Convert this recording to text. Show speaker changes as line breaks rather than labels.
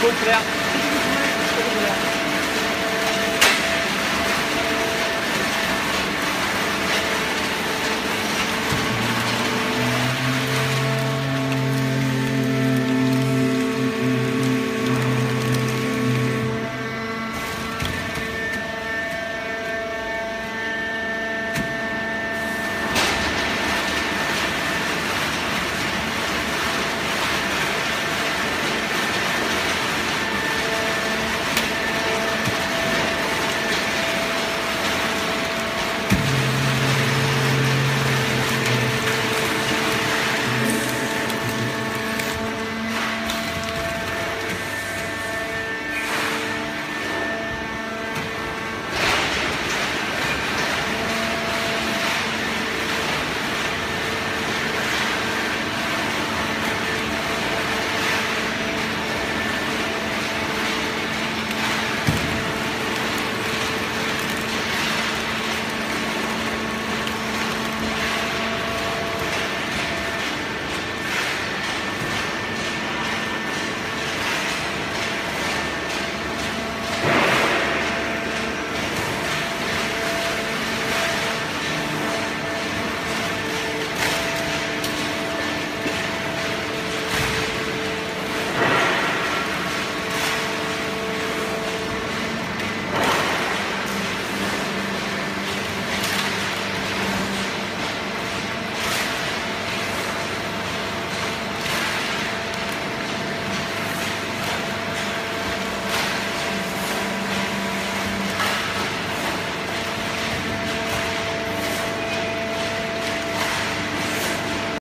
completo.